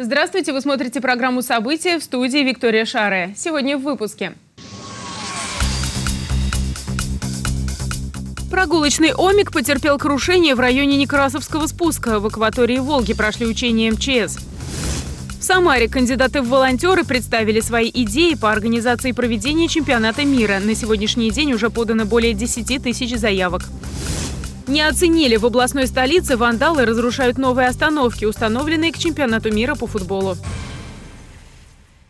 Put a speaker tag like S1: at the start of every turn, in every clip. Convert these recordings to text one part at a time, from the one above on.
S1: Здравствуйте, вы смотрите программу «События» в студии Виктория Шаре. Сегодня в выпуске. Прогулочный «Омик» потерпел крушение в районе Некрасовского спуска. В акватории Волги прошли учения МЧС. Самаре кандидаты в волонтеры представили свои идеи по организации проведения чемпионата мира. На сегодняшний день уже подано более 10 тысяч заявок. Не оценили в областной столице, вандалы разрушают новые остановки, установленные к чемпионату мира по футболу.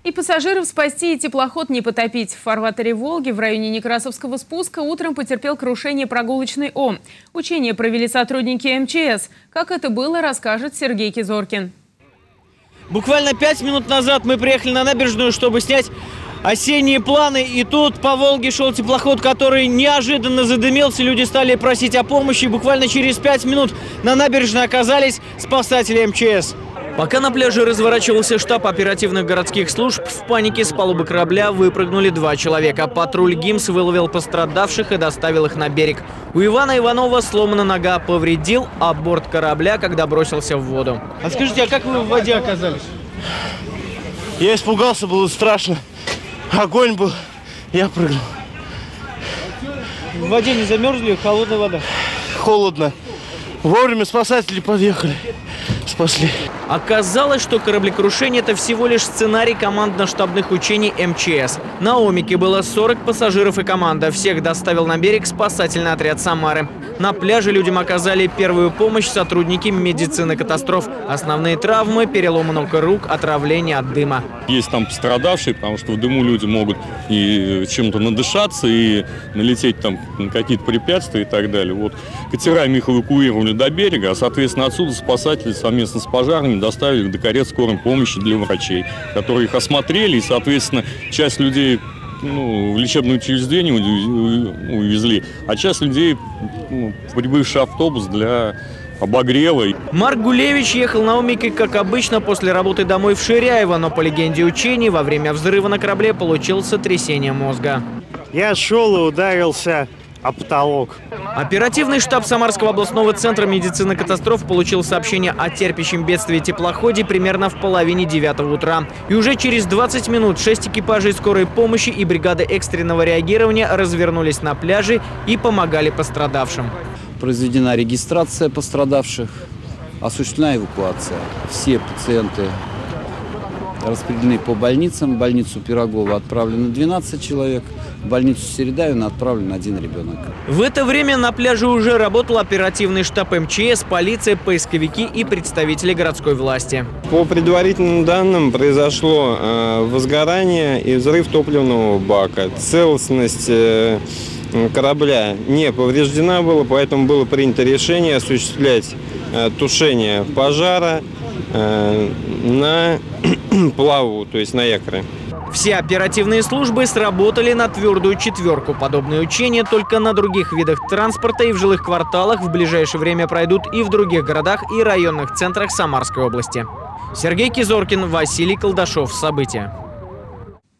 S1: И пассажиров спасти, и теплоход не потопить. В фарватере Волги в районе Некрасовского спуска утром потерпел крушение прогулочный Ом. Учение провели сотрудники МЧС. Как это было, расскажет Сергей Кизоркин.
S2: Буквально пять минут назад мы приехали на набережную, чтобы снять осенние планы. И тут по Волге шел теплоход, который неожиданно задымился. Люди стали просить о помощи. Буквально через пять минут на набережной оказались спасатели МЧС. Пока на пляже разворачивался штаб оперативных городских служб, в панике с палубы корабля выпрыгнули два человека. Патруль ГИМС выловил пострадавших и доставил их на берег. У Ивана Иванова сломана нога, повредил, а борт корабля, когда бросился в воду. А скажите, а как вы в воде оказались?
S3: Я испугался, было страшно. Огонь был, я прыгнул.
S2: В воде не замерзли, холодная вода.
S3: Холодно. Вовремя спасатели подъехали, спасли.
S2: Оказалось, что кораблекрушение – это всего лишь сценарий командно-штабных учений МЧС. На Омике было 40 пассажиров и команда. Всех доставил на берег спасательный отряд «Самары». На пляже людям оказали первую помощь сотрудники медицины катастроф. Основные травмы – перелом ног и рук, отравление от дыма.
S4: Есть там пострадавшие, потому что в дыму люди могут и чем-то надышаться, и налететь там на какие-то препятствия и так далее. Вот катерами их эвакуировали до берега, а, соответственно, отсюда спасатели совместно с пожарными доставили до карет скорой помощи для врачей, которые их осмотрели, и, соответственно, часть людей ну, в лечебное учреждение увезли, а часть людей ну, прибывший автобус для обогрева.
S2: Марк Гулевич ехал на Омике, как обычно, после работы домой в Ширяево, но по легенде учений во время взрыва на корабле получил сотрясение мозга.
S3: Я шел и ударился а потолок.
S2: Оперативный штаб Самарского областного центра медицины катастроф получил сообщение о терпящем бедствии теплоходе примерно в половине девятого утра. И уже через 20 минут шесть экипажей скорой помощи и бригады экстренного реагирования развернулись на пляже и помогали пострадавшим.
S5: Произведена регистрация пострадавших, осуществлена эвакуация. Все пациенты распределены по больницам. В больницу Пирогова отправлено 12 человек, в больницу Середаевна отправлен один ребенок.
S2: В это время на пляже уже работал оперативный штаб МЧС, полиция, поисковики и представители городской власти.
S6: По предварительным данным произошло э, возгорание и взрыв топливного бака. Целостность э, корабля не повреждена была, поэтому было принято решение осуществлять э, тушение пожара э, на плаву, то есть на якоры.
S2: Все оперативные службы сработали на твердую четверку. Подобные учения только на других видах транспорта и в жилых кварталах в ближайшее время пройдут и в других городах и районных центрах Самарской области. Сергей Кизоркин, Василий Колдашов. События.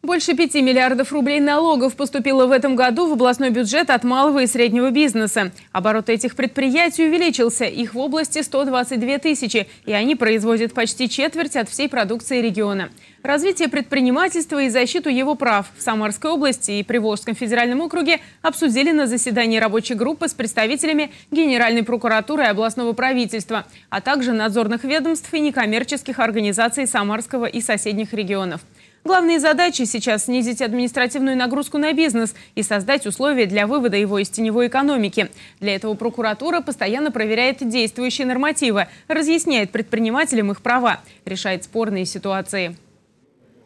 S1: Больше 5 миллиардов рублей налогов поступило в этом году в областной бюджет от малого и среднего бизнеса. Оборот этих предприятий увеличился. Их в области 122 тысячи, и они производят почти четверть от всей продукции региона. Развитие предпринимательства и защиту его прав в Самарской области и Приволжском федеральном округе обсудили на заседании рабочей группы с представителями Генеральной прокуратуры и областного правительства, а также надзорных ведомств и некоммерческих организаций Самарского и соседних регионов. Главные задачи сейчас снизить административную нагрузку на бизнес и создать условия для вывода его из теневой экономики. Для этого прокуратура постоянно проверяет действующие нормативы, разъясняет предпринимателям их права, решает спорные ситуации.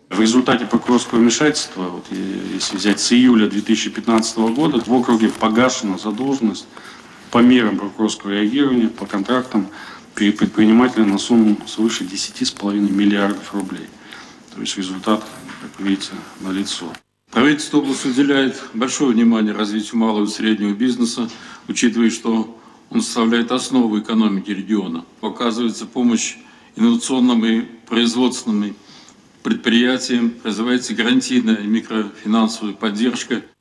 S7: В результате прокурорского вмешательства, вот, если взять с июля 2015 года, в округе погашена задолженность по мерам прокурорского реагирования, по контрактам перед предпринимателем на сумму свыше 10,5 миллиардов рублей. То есть результат, как видите, налицо.
S8: Правительство области уделяет большое внимание развитию малого и среднего бизнеса, учитывая, что он составляет основу экономики региона. Оказывается помощь инновационным и производственным предприятиям, развивается гарантийная микрофинансовая поддержка –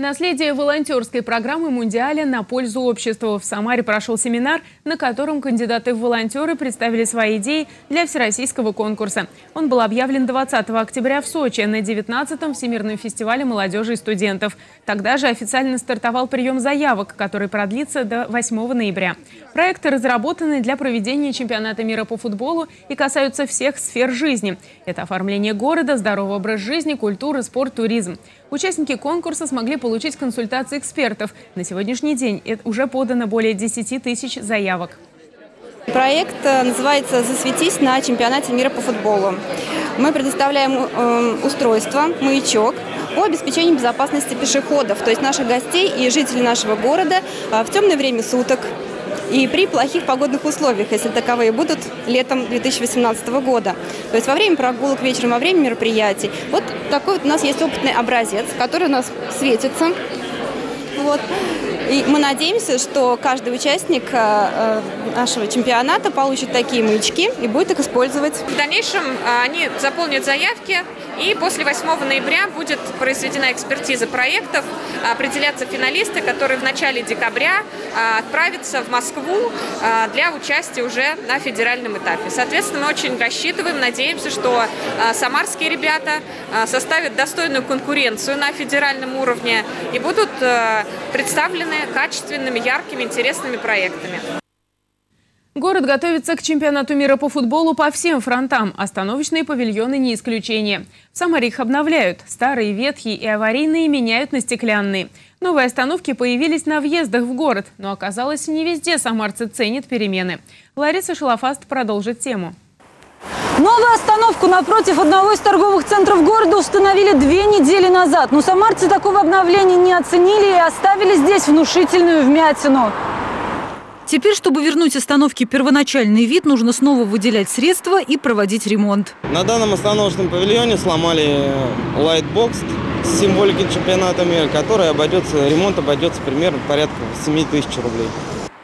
S1: Наследие волонтерской программы «Мундиаля» на пользу общества. В Самаре прошел семинар, на котором кандидаты в волонтеры представили свои идеи для всероссийского конкурса. Он был объявлен 20 октября в Сочи на 19-м Всемирном фестивале молодежи и студентов. Тогда же официально стартовал прием заявок, который продлится до 8 ноября. Проекты разработаны для проведения чемпионата мира по футболу и касаются всех сфер жизни. Это оформление города, здоровый образ жизни, культура, спорт, туризм. Участники конкурса смогли получить консультации экспертов. На сегодняшний день уже подано более 10 тысяч заявок.
S9: Проект э, называется «Засветись на чемпионате мира по футболу». Мы предоставляем э, устройство, маячок, по обеспечению безопасности пешеходов, то есть наших гостей и жителей нашего города э, в темное время суток, и при плохих погодных условиях, если таковые будут летом 2018 года. То есть во время прогулок вечером, во время мероприятий. Вот такой вот у нас есть опытный образец, который у нас светится. Вот. И мы надеемся, что каждый участник э, э, нашего чемпионата получит такие маячки и будет их использовать.
S10: В дальнейшем э, они заполнят заявки, и после 8 ноября будет произведена экспертиза проектов, определяться финалисты, которые в начале декабря отправятся в Москву для участия уже на федеральном этапе. Соответственно, мы очень рассчитываем, надеемся, что самарские ребята составят достойную конкуренцию на федеральном уровне и будут представлены качественными, яркими, интересными проектами.
S1: Город готовится к чемпионату мира по футболу по всем фронтам. Остановочные павильоны не исключение. В Самаре их обновляют. Старые, ветхие и аварийные меняют на стеклянные. Новые остановки появились на въездах в город, но оказалось, не везде самарцы ценят перемены. Лариса Шалафаст продолжит тему.
S11: Новую остановку напротив одного из торговых центров города установили две недели назад. Но самарцы такого обновления не оценили и оставили здесь внушительную вмятину. Теперь, чтобы вернуть остановке первоначальный вид, нужно снова выделять средства и проводить ремонт.
S6: На данном остановочном павильоне сломали лайтбокс с символикой чемпионата мира, который обойдется, ремонт обойдется примерно порядка 7 тысяч рублей.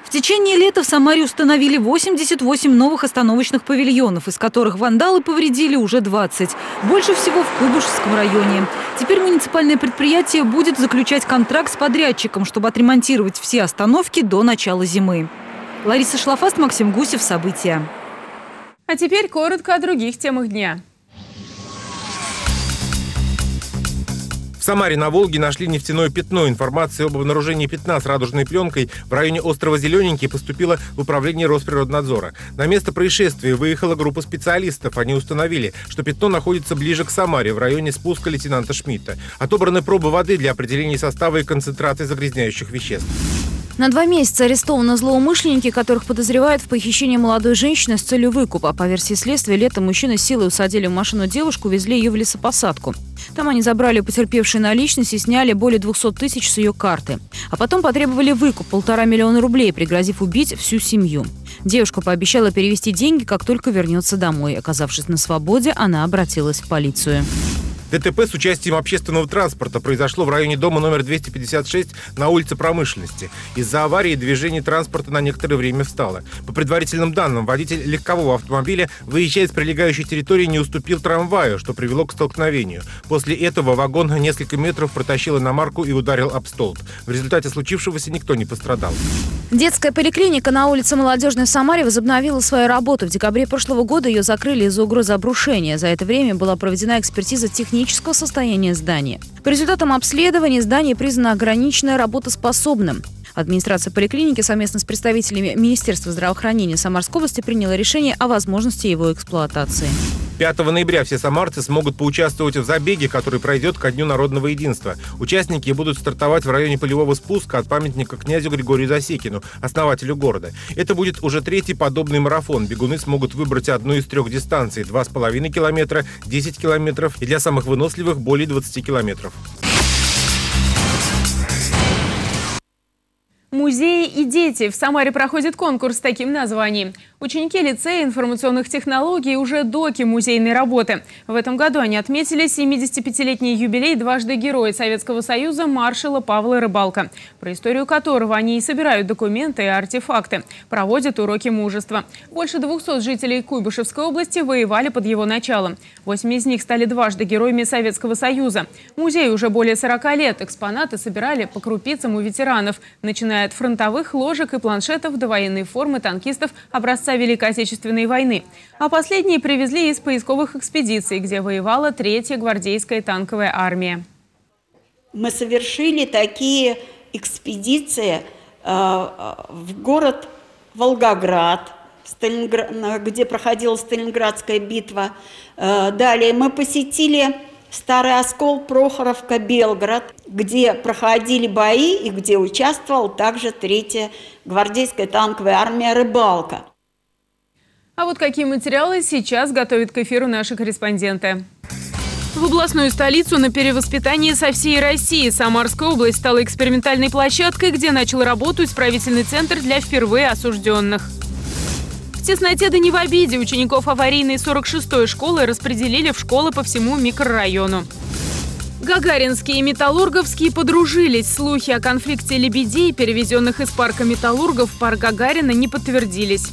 S11: В течение лета в Самаре установили 88 новых остановочных павильонов, из которых вандалы повредили уже 20. Больше всего в Куйбышевском районе. Теперь муниципальное предприятие будет заключать контракт с подрядчиком, чтобы отремонтировать все остановки до начала зимы. Лариса Шлафаст, Максим Гусев. События.
S1: А теперь коротко о других темах дня.
S12: Самаре на Волге нашли нефтяное пятно. Информация об обнаружении пятна с радужной пленкой в районе острова Зелененький поступила в управление Росприроднадзора. На место происшествия выехала группа специалистов. Они установили, что пятно находится ближе к Самаре, в районе спуска лейтенанта Шмидта. Отобраны пробы воды для определения состава и концентрации загрязняющих веществ.
S11: На два месяца арестованы злоумышленники, которых подозревают в похищении молодой женщины с целью выкупа. По версии следствия, летом мужчины силой усадили в машину девушку, везли ее в лесопосадку. Там они забрали потерпевшие наличность и сняли более 200 тысяч с ее карты. А потом потребовали выкуп полтора миллиона рублей, пригрозив убить всю семью. Девушка пообещала перевести деньги, как только вернется домой. Оказавшись на свободе, она обратилась в полицию.
S12: ДТП с участием общественного транспорта произошло в районе дома номер 256 на улице Промышленности. Из-за аварии движение транспорта на некоторое время встало. По предварительным данным, водитель легкового автомобиля, выезжая с прилегающей территории, не уступил трамваю, что привело к столкновению. После этого вагон несколько метров протащил иномарку и ударил об столб. В результате случившегося никто не пострадал.
S11: Детская поликлиника на улице Молодежной в Самаре возобновила свою работу. В декабре прошлого года ее закрыли из-за угрозы обрушения. За это время была проведена экспертиза технических технического состояния здания. По результатам обследования здание признано ограниченное работоспособным. Администрация поликлиники совместно с представителями Министерства здравоохранения Самарской области приняла решение о возможности его эксплуатации.
S12: 5 ноября все самарцы смогут поучаствовать в забеге, который пройдет ко Дню народного единства. Участники будут стартовать в районе полевого спуска от памятника князю Григорию Засекину, основателю города. Это будет уже третий подобный марафон. Бегуны смогут выбрать одну из трех дистанций – 2,5 километра, 10 километров и для самых выносливых – более 20 километров.
S1: Музеи и дети. В Самаре проходит конкурс с таким названием. Ученики лицея информационных технологий уже доки музейной работы. В этом году они отметили 75-летний юбилей дважды героя Советского Союза маршала Павла Рыбалка, про историю которого они и собирают документы и артефакты, проводят уроки мужества. Больше 200 жителей Куйбышевской области воевали под его началом. Восемь из них стали дважды героями Советского Союза. Музей уже более 40 лет. Экспонаты собирали по крупицам у ветеранов, начиная от фронтовых ложек и планшетов до военной формы танкистов образца Великой Отечественной войны. А последние привезли из поисковых экспедиций, где воевала Третья гвардейская танковая армия.
S13: Мы совершили такие экспедиции э, в город Волгоград, где проходила Сталинградская битва. Э, далее мы посетили Старый Оскол, Прохоровка, Белгород, где проходили бои и где участвовал также третья гвардейская танковая армия «Рыбалка».
S1: А вот какие материалы сейчас готовят к эфиру наши корреспонденты. В областную столицу на перевоспитание со всей России Самарская область стала экспериментальной площадкой, где начал работу исправительный центр для впервые осужденных. Тесноте да не в обиде учеников аварийной 46-й школы распределили в школы по всему микрорайону. Гагаринские и Металлурговские подружились. Слухи о конфликте лебедей, перевезенных из парка Металлургов в парк Гагарина, не подтвердились.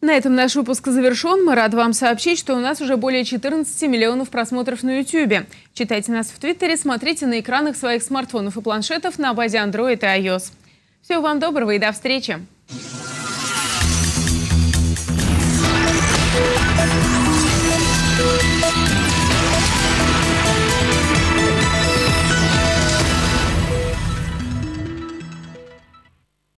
S1: На этом наш выпуск завершен. Мы рады вам сообщить, что у нас уже более 14 миллионов просмотров на YouTube. Читайте нас в Твиттере, смотрите на экранах своих смартфонов и планшетов на базе Android и iOS. Всего вам доброго и до встречи!